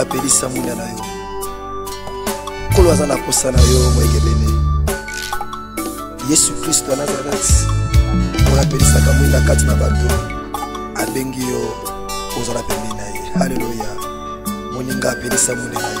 apelisa mwinda na yo nkolo aza na posa na yo moyegebene yesu kristo ya nazareti oyo apelisaka mwinda kati na bato abengi yo ozala pembeni na ye haleluya moninga apelisa mwinda na yo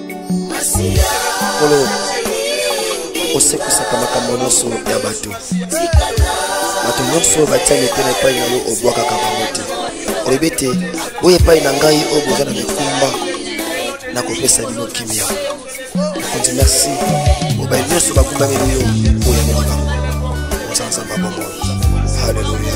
nkolo osekwisaka makambo nyonso ya bato bato nyonso oyo batia mitema epai na yo obwakaka bango te olobi ete oyo epai na ngai oyo boza na mikumba nakopesa bino kimia mokonzi merci mobali nyonso bakumbameli yo oyameli bango nzanzamba bomoi haleluya